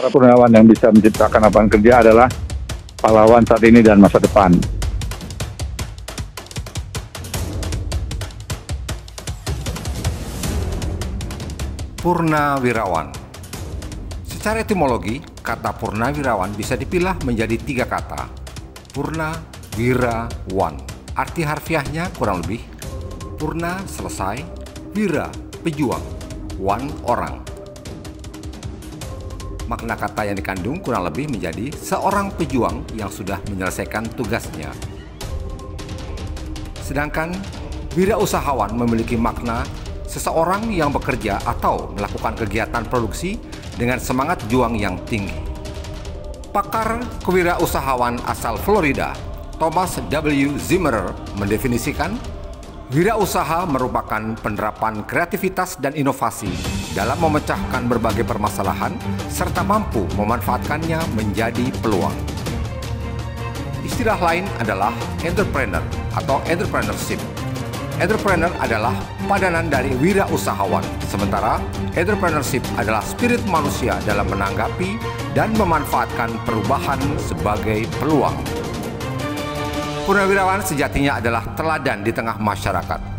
para purnawirawan yang bisa menciptakan lapangan kerja adalah pahlawan saat ini dan masa depan. Purnawirawan Secara etimologi, kata purnawirawan bisa dipilah menjadi tiga kata. Purna, wira, wan. Arti harfiahnya kurang lebih Purna selesai, wira pejuang, wan orang. Makna kata yang dikandung kurang lebih menjadi seorang pejuang yang sudah menyelesaikan tugasnya. Sedangkan wirausahawan memiliki makna seseorang yang bekerja atau melakukan kegiatan produksi dengan semangat juang yang tinggi. Pakar kewirausahawan asal Florida, Thomas W. Zimmerer mendefinisikan Wirausaha merupakan penerapan kreativitas dan inovasi dalam memecahkan berbagai permasalahan serta mampu memanfaatkannya menjadi peluang. Istilah lain adalah entrepreneur atau entrepreneurship. Entrepreneur adalah padanan dari wirausahawan, sementara entrepreneurship adalah spirit manusia dalam menanggapi dan memanfaatkan perubahan sebagai peluang. Purnawirawan sejatinya adalah teladan di tengah masyarakat.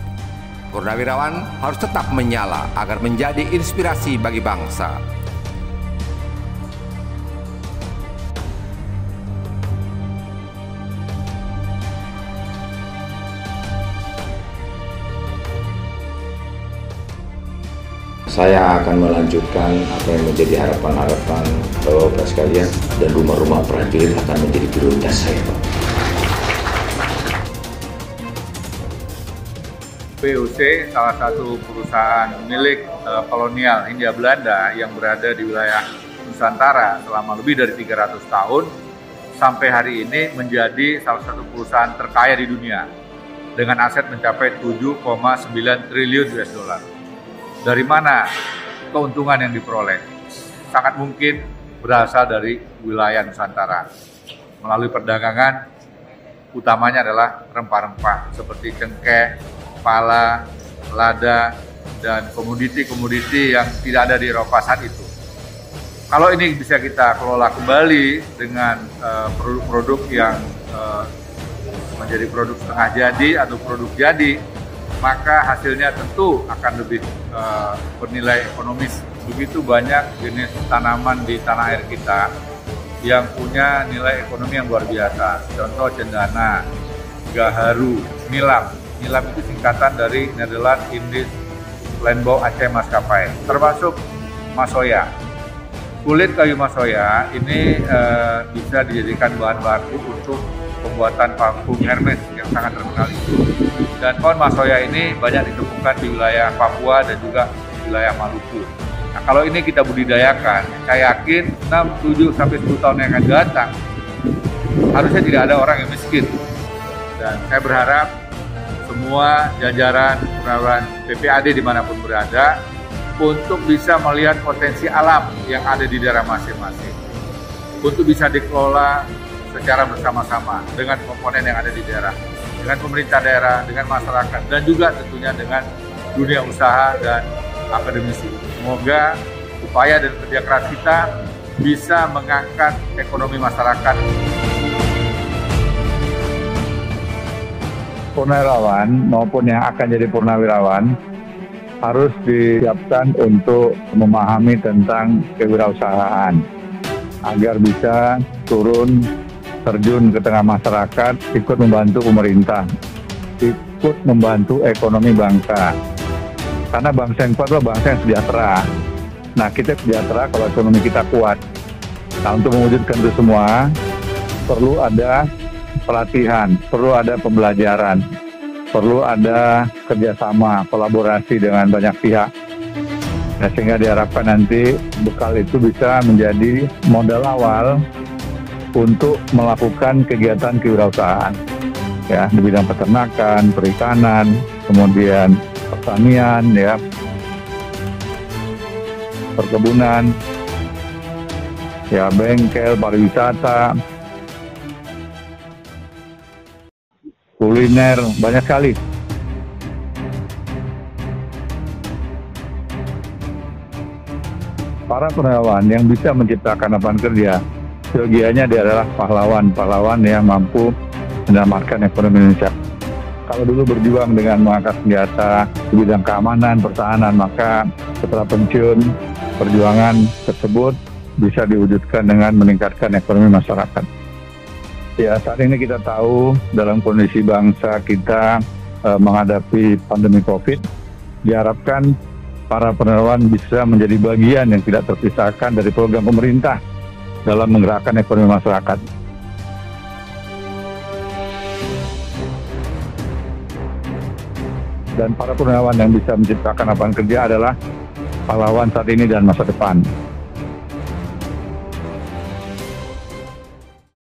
Purnawirawan harus tetap menyala agar menjadi inspirasi bagi bangsa. Saya akan melanjutkan apa yang menjadi harapan-harapan Bapak-Bapak sekalian dan rumah-rumah prajurit akan menjadi prioritas saya, Pak. VOC salah satu perusahaan milik uh, kolonial Hindia Belanda yang berada di wilayah Nusantara selama lebih dari 300 tahun sampai hari ini menjadi salah satu perusahaan terkaya di dunia dengan aset mencapai 7,9 triliun US dollar. Dari mana keuntungan yang diperoleh? Sangat mungkin berasal dari wilayah Nusantara. Melalui perdagangan, utamanya adalah rempah-rempah seperti cengkeh, pala, lada, dan komoditi-komoditi yang tidak ada di Eropa saat itu. Kalau ini bisa kita kelola kembali dengan produk-produk uh, yang uh, menjadi produk setengah jadi atau produk jadi, maka hasilnya tentu akan lebih uh, bernilai ekonomis. Begitu banyak jenis tanaman di tanah air kita yang punya nilai ekonomi yang luar biasa. Contoh cendana, gaharu, nilam. Nilam itu singkatan dari Netherlands Indies Landbouw Aceh Maskapai, termasuk masoya. Kulit kayu masoya ini uh, bisa dijadikan bahan baku untuk pembuatan parfum Hermes yang sangat terkenal itu. Dan pohon masoya ini banyak ditemukan di wilayah Papua dan juga wilayah Maluku. Nah, kalau ini kita budidayakan, saya yakin 6, 7, sampai 10 tahun yang akan datang, harusnya tidak ada orang yang miskin. Dan saya berharap semua jajaran perawan PPAD di mana pun berada, untuk bisa melihat potensi alam yang ada di daerah masing-masing. Untuk bisa dikelola secara bersama-sama dengan komponen yang ada di daerah, dengan pemerintah daerah, dengan masyarakat, dan juga tentunya dengan dunia usaha dan akademisi. Semoga upaya dan kerja keras kita bisa mengangkat ekonomi masyarakat. Purnawirawan maupun yang akan jadi purnawirawan harus disiapkan untuk memahami tentang kewirausahaan agar bisa turun terjun ke tengah masyarakat, ikut membantu pemerintah, ikut membantu ekonomi bangsa. Karena bangsa yang kuat adalah bangsa yang sejahtera. Nah, kita sejahtera kalau ekonomi kita kuat. Nah, untuk mewujudkan itu semua, perlu ada pelatihan, perlu ada pembelajaran, perlu ada kerjasama, kolaborasi dengan banyak pihak. Nah, sehingga diharapkan nanti bekal itu bisa menjadi modal awal untuk melakukan kegiatan kewirausahaan ya di bidang peternakan, perikanan, kemudian pertanian ya perkebunan ya bengkel pariwisata kuliner banyak sekali para purnawirawan yang bisa menciptakan lapangan kerja, sebagiannya dia adalah pahlawan-pahlawan yang mampu menyelamatkan ekonomi Indonesia. Kalau dulu berjuang dengan mengangkat senjata di bidang keamanan, pertahanan, maka setelah pensiun, perjuangan tersebut bisa diwujudkan dengan meningkatkan ekonomi masyarakat. Ya, saat ini kita tahu dalam kondisi bangsa kita eh, menghadapi pandemi COVID, diharapkan para penerawan bisa menjadi bagian yang tidak terpisahkan dari program pemerintah dalam menggerakkan ekonomi masyarakat. Dan para purnawirawan yang bisa menciptakan lapangan kerja adalah pahlawan saat ini dan masa depan.